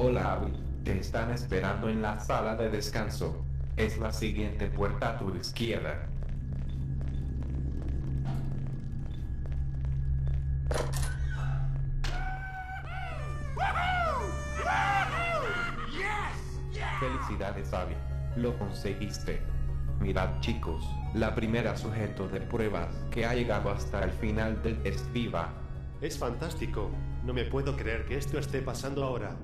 Hola Abby, te están esperando en la sala de descanso. Es la siguiente puerta a tu izquierda. Felicidades Abby, lo conseguiste. Mirad chicos, la primera sujeto de pruebas que ha llegado hasta el final del test viva. Es fantástico. No me puedo creer que esto esté pasando ahora.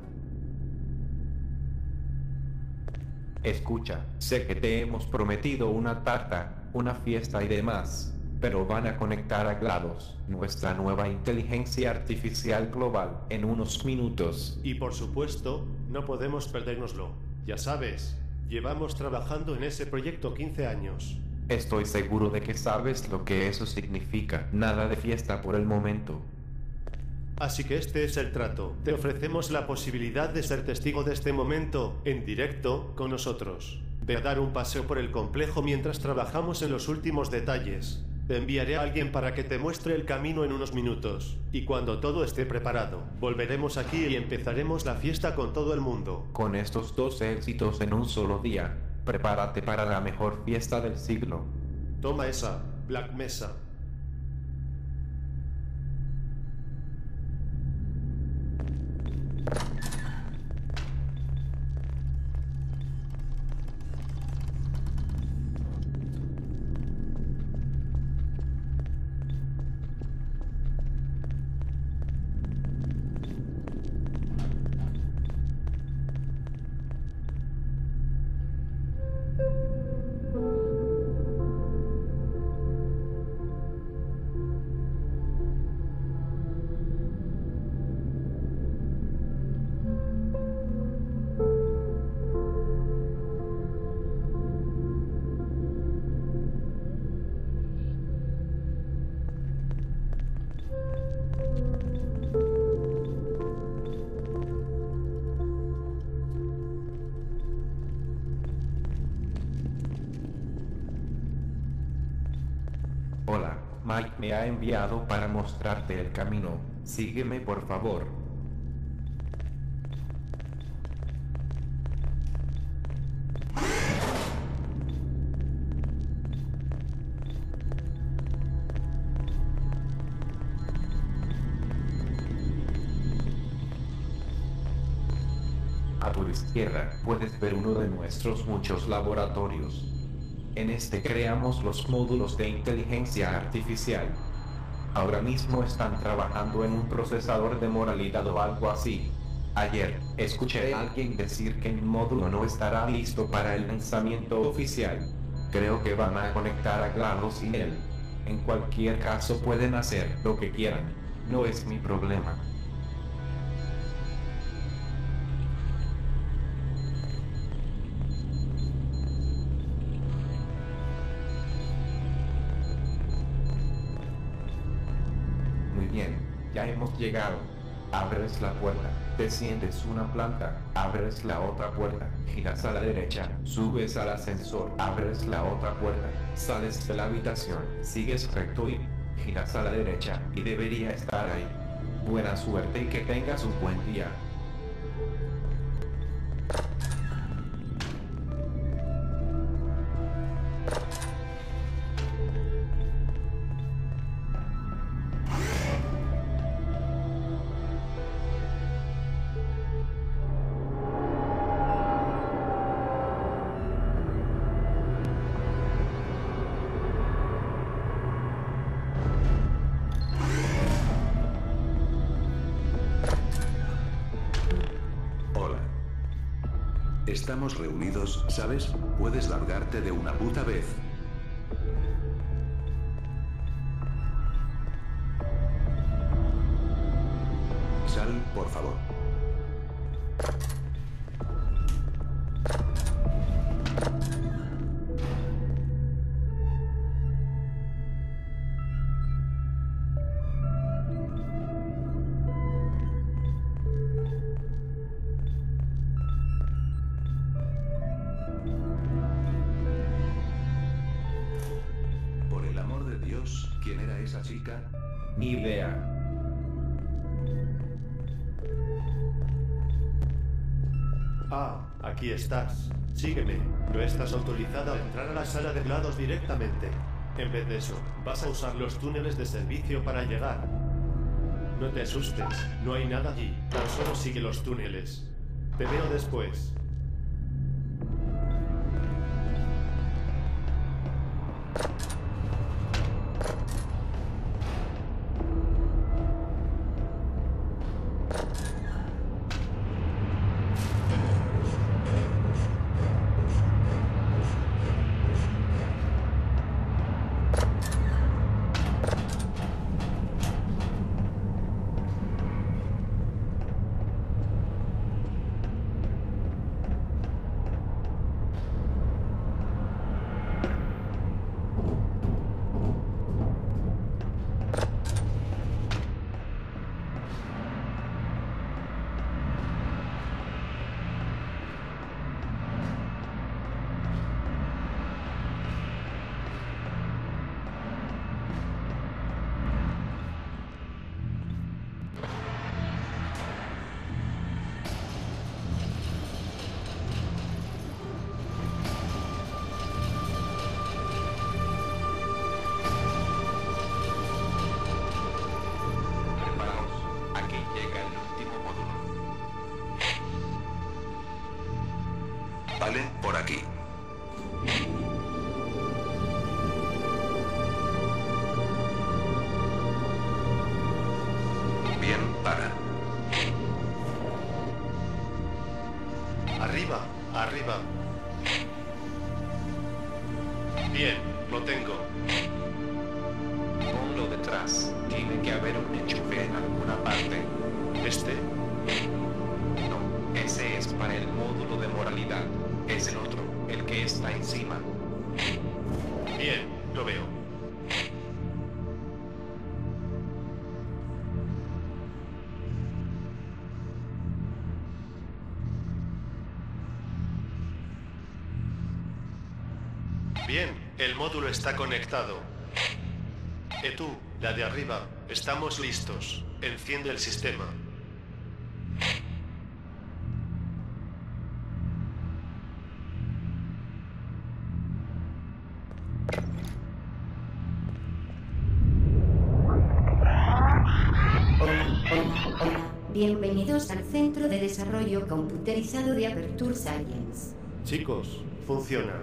Escucha, sé que te hemos prometido una tarta, una fiesta y demás, pero van a conectar a GLaDOS, nuestra nueva inteligencia artificial global, en unos minutos. Y por supuesto, no podemos perdérnoslo. Ya sabes, llevamos trabajando en ese proyecto 15 años. Estoy seguro de que sabes lo que eso significa. Nada de fiesta por el momento. Así que este es el trato. Te ofrecemos la posibilidad de ser testigo de este momento, en directo, con nosotros. Ve a dar un paseo por el complejo mientras trabajamos en los últimos detalles. Te enviaré a alguien para que te muestre el camino en unos minutos. Y cuando todo esté preparado, volveremos aquí y empezaremos la fiesta con todo el mundo. Con estos dos éxitos en un solo día, prepárate para la mejor fiesta del siglo. Toma esa, Black Mesa. Hola, Mike me ha enviado para mostrarte el camino. Sígueme por favor. A tu izquierda puedes ver uno de nuestros muchos laboratorios. En este creamos los módulos de inteligencia artificial. Ahora mismo están trabajando en un procesador de moralidad o algo así. Ayer, escuché a alguien decir que mi módulo no estará listo para el lanzamiento oficial. Creo que van a conectar a GLaDOS y él. En cualquier caso pueden hacer lo que quieran. No es mi problema. Ya hemos llegado. Abres la puerta, desciendes una planta, abres la otra puerta, giras a la derecha, subes al ascensor, abres la otra puerta, sales de la habitación, sigues recto y giras a la derecha, y debería estar ahí. Buena suerte y que tengas un buen día. Estamos reunidos, ¿sabes? Puedes largarte de una puta vez. Dios, ¿quién era esa chica? Ni idea. Ah, aquí estás. Sígueme. No estás autorizada a entrar a la sala de GLaDOS directamente. En vez de eso, vas a usar los túneles de servicio para llegar. No te asustes, no hay nada allí. Tan solo sigue los túneles. Te veo después. Arriba. Bien, el módulo está conectado. Eh tú, la de arriba, estamos listos. Enciende el sistema. Hola, hola, hola. Bienvenidos al Centro de Desarrollo Computerizado de Aperture Science. Chicos, funciona.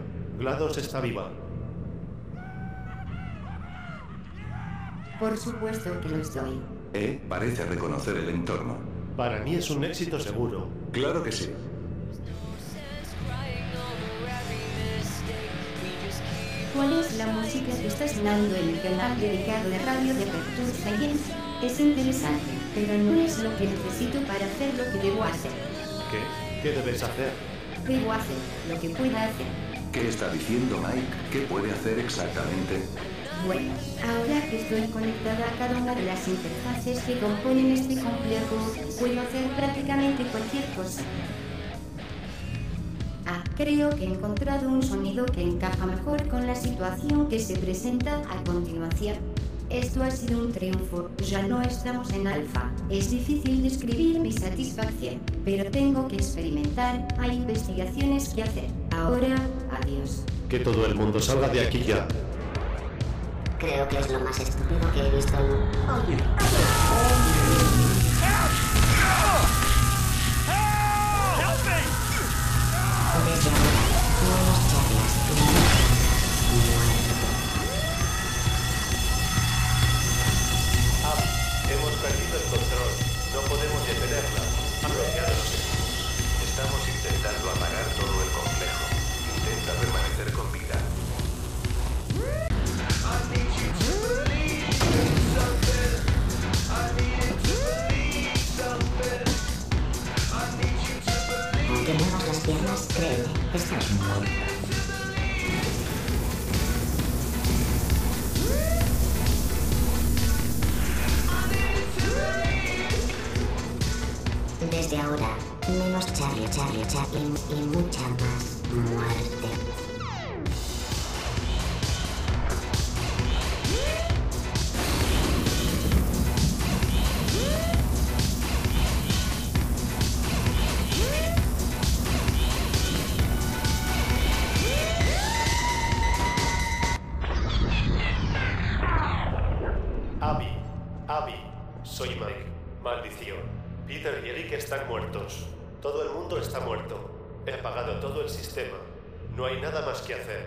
GLaDOS está viva. Por supuesto que lo estoy. E parece reconocer el entorno. Para mí es un éxito seguro. Claro que sí. ¿Cuál es la música que está sonando en el canal dedicado de radio de Aperture Science? Es interesante, pero no es lo que necesito para hacer lo que debo hacer. ¿Qué? ¿Qué debes hacer? Debo hacer lo que pueda hacer. ¿Qué está diciendo Mike? ¿Qué puede hacer exactamente? Bueno, ahora que estoy conectada a cada una de las interfaces que componen este complejo, puedo hacer prácticamente cualquier cosa. Ah, creo que he encontrado un sonido que encaja mejor con la situación que se presenta a continuación. Esto ha sido un triunfo, ya no estamos en alfa. Es difícil describir mi satisfacción, pero tengo que experimentar, hay investigaciones que hacer. Ahora, adiós. Que todo el mundo salga de aquí ya. Creo que es lo más estúpido que he visto en... Oye. Desde ahora, menos Charlie, Charlie, Charlie y, y mucha más muerte. Abby, Abby, soy Mike. Maldición. Peter y Eric están muertos. Todo el mundo está muerto. He apagado todo el sistema. No hay nada más que hacer.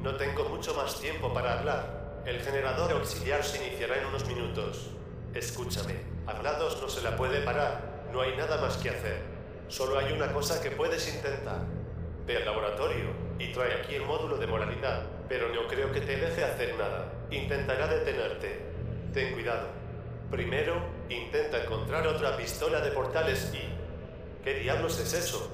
No tengo mucho más tiempo para hablar. El generador auxiliar se iniciará en unos minutos. Escúchame. A GLaDOS no se la puede parar. No hay nada más que hacer. Solo hay una cosa que puedes intentar. Ve al laboratorio y trae aquí el módulo de moralidad, pero no creo que te deje hacer nada. Intentará detenerte. Ten cuidado. Primero, intenta encontrar otra pistola de portales y... ¿Qué diablos es eso?